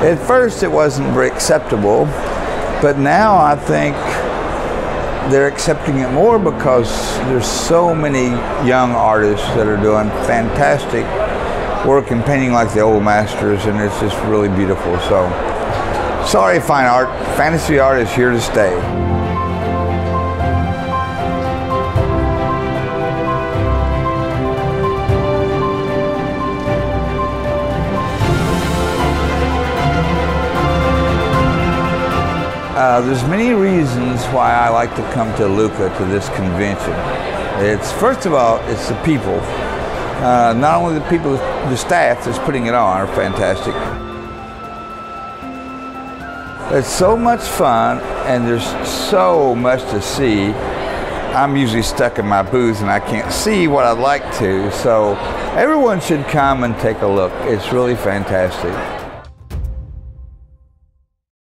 At first, it wasn't very acceptable, but now I think they're accepting it more because there's so many young artists that are doing fantastic work in painting like the old masters, and it's just really beautiful. So, sorry, fine art, fantasy art is here to stay. Uh, there's many reasons why I like to come to Lucca to this convention. It's first of all, it's the people. Uh, not only the people, the staff that's putting it on are fantastic. It's so much fun, and there's so much to see. I'm usually stuck in my booth and I can't see what I'd like to, so everyone should come and take a look. It's really fantastic.